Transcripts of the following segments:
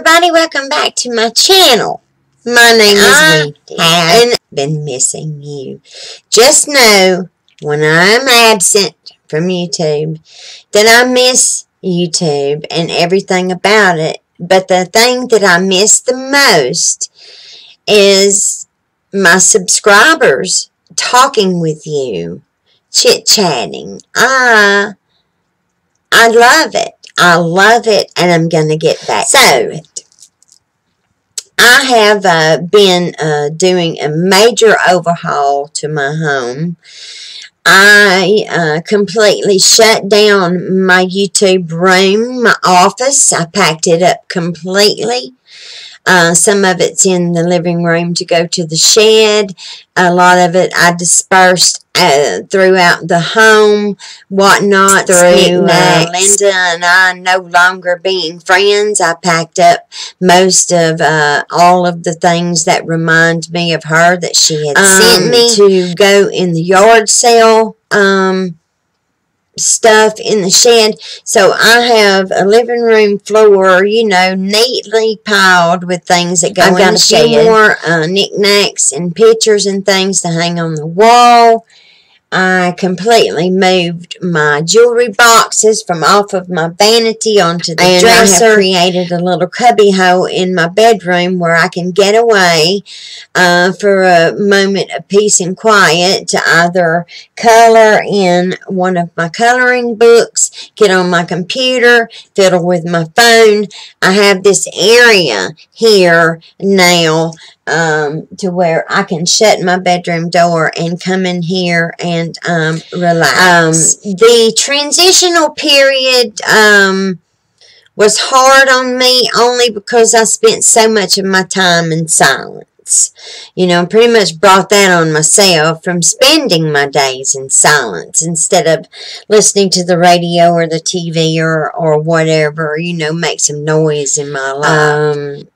everybody, welcome back to my channel. My name is I have been missing you. Just know when I'm absent from YouTube that I miss YouTube and everything about it. But the thing that I miss the most is my subscribers talking with you, chit-chatting. I, I love it. I love it, and I'm going to get back so. I have uh, been uh, doing a major overhaul to my home. I uh, completely shut down my YouTube room, my office. I packed it up completely. Uh, some of it's in the living room to go to the shed. A lot of it I dispersed uh, throughout the home, whatnot, through uh, Linda and I no longer being friends. I packed up most of uh, all of the things that remind me of her that she had um, sent me to go in the yard sale. Um, stuff in the shed. So I have a living room floor, you know, neatly piled with things that go I've in the shed. A few more uh, knickknacks and pictures and things to hang on the wall. I completely moved my jewelry boxes from off of my vanity onto the and dresser. I have created a little cubby hole in my bedroom where I can get away uh, for a moment of peace and quiet to either color in one of my coloring books, get on my computer, fiddle with my phone. I have this area here now um, to where I can shut my bedroom door and come in here and um, relax. Um, the transitional period um, was hard on me only because I spent so much of my time in silence. You know, pretty much brought that on myself from spending my days in silence instead of listening to the radio or the TV or, or whatever, you know, make some noise in my life. Um,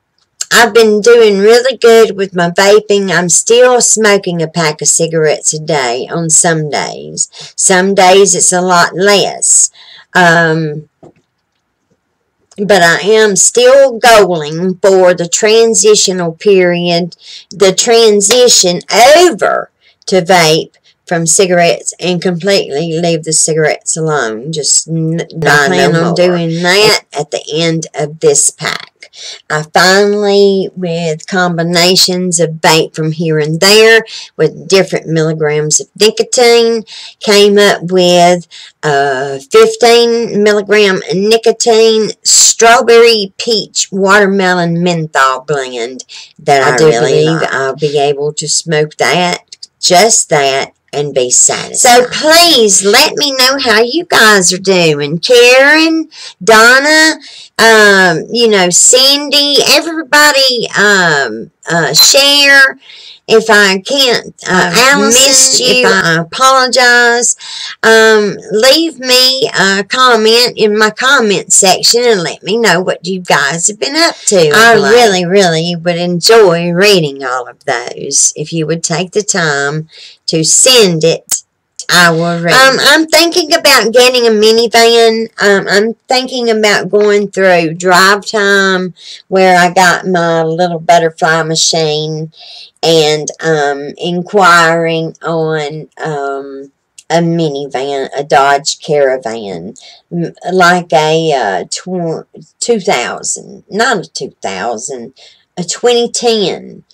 I've been doing really good with my vaping. I'm still smoking a pack of cigarettes a day on some days. Some days it's a lot less. Um, but I am still going for the transitional period, the transition over to vape from cigarettes and completely leave the cigarettes alone. Just I plan on doing that at the end of this pack. I finally, with combinations of vape from here and there, with different milligrams of nicotine, came up with a 15 milligram nicotine strawberry peach watermelon menthol blend that I, I do really believe like. I'll be able to smoke that, just that, and be satisfied. So please let me know how you guys are doing. Karen, Donna, um, you know, Cindy, everybody, um, uh, share. If I can't, uh, Allison, missed you, I apologize. Um, leave me a comment in my comment section and let me know what you guys have been up to. I really, really would enjoy reading all of those if you would take the time to send it Read. Um, I'm thinking about getting a minivan. Um, I'm thinking about going through DriveTime where I got my little butterfly machine and um, inquiring on um, a minivan, a Dodge Caravan, like a uh, 2000, not a 2000, a 2010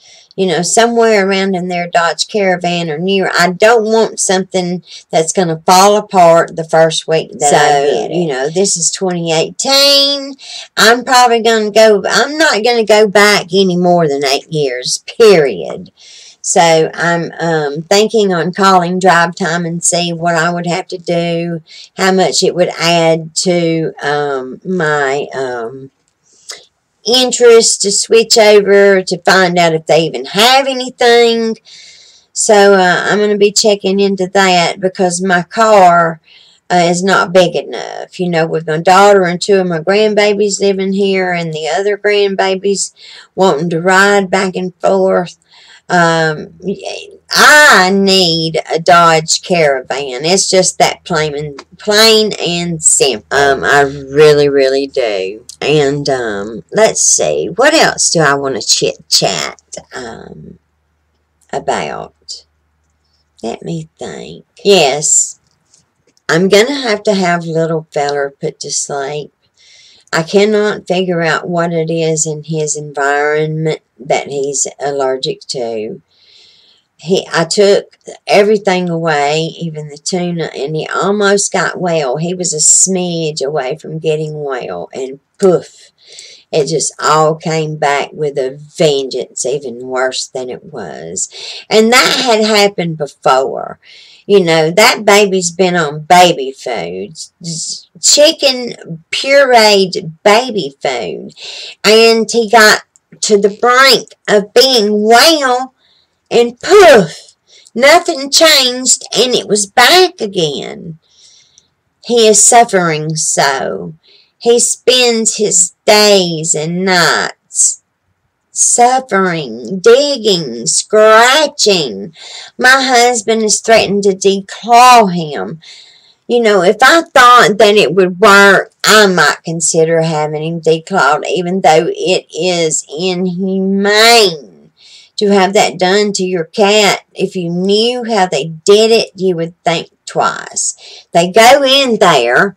you know, somewhere around in their Dodge Caravan or near. I don't want something that's going to fall apart the first week that so, I get it. You know, this is 2018. I'm probably going to go, I'm not going to go back any more than eight years, period. So I'm um, thinking on calling DriveTime and see what I would have to do, how much it would add to um, my um, interest to switch over to find out if they even have anything. So uh, I'm going to be checking into that because my car uh, is not big enough. You know, with my daughter and two of my grandbabies living here and the other grandbabies wanting to ride back and forth. Um, I need a Dodge Caravan. It's just that plain and, plain and simple. Um, I really, really do. And um, let's see, what else do I want to chit chat um, about? Let me think. Yes, I'm going to have to have little feller put to sleep. I cannot figure out what it is in his environment that he's allergic to. He, I took everything away, even the tuna, and he almost got well. He was a smidge away from getting well, and poof, it just all came back with a vengeance, even worse than it was. And that had happened before. You know, that baby's been on baby food, chicken pureed baby food. And he got to the brink of being well, and poof, nothing changed, and it was back again. He is suffering so. He spends his days and nights suffering, digging, scratching. My husband has threatened to declaw him. You know, if I thought that it would work, I might consider having him declawed, even though it is inhumane to have that done to your cat. If you knew how they did it, you would think twice. They go in there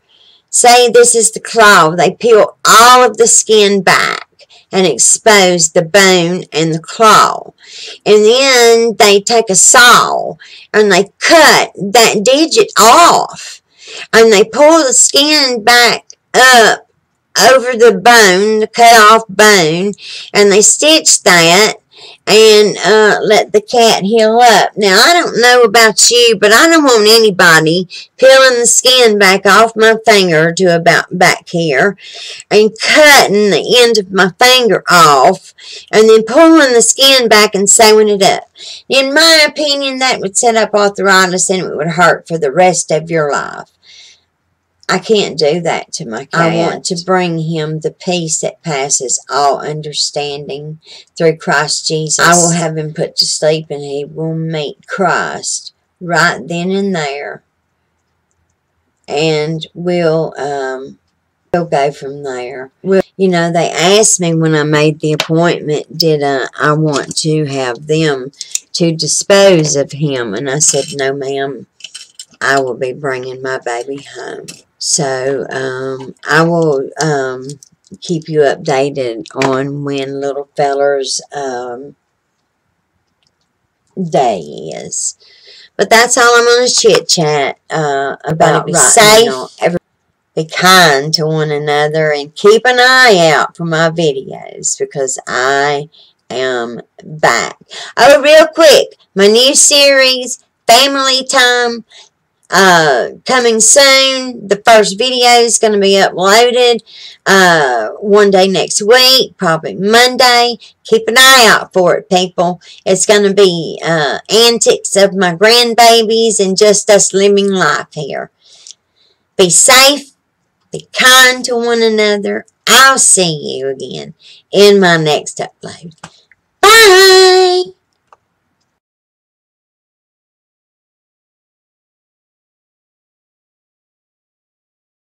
Say this is the claw. They peel all of the skin back and expose the bone and the claw. And then they take a saw and they cut that digit off. And they pull the skin back up over the bone, the cut off bone, and they stitch that and uh, let the cat heal up. Now, I don't know about you, but I don't want anybody peeling the skin back off my finger to about back here and cutting the end of my finger off and then pulling the skin back and sewing it up. In my opinion, that would set up arthritis and it would hurt for the rest of your life. I can't do that to my cat. I want to bring him the peace that passes all understanding through Christ Jesus. I will have him put to sleep and he will meet Christ right then and there. And we'll, um, we'll go from there. We'll, you know, they asked me when I made the appointment, did uh, I want to have them to dispose of him? And I said, no, ma'am. I will be bringing my baby home. So um, I will um, keep you updated on when little feller's um, day is. But that's all I'm going to chit chat uh, about be right safe, now. be kind to one another, and keep an eye out for my videos because I am back. Oh, real quick, my new series, Family Time, uh, coming soon. The first video is going to be uploaded uh, one day next week, probably Monday. Keep an eye out for it, people. It's going to be uh, antics of my grandbabies and just us living life here. Be safe. Be kind to one another. I'll see you again in my next upload. Bye!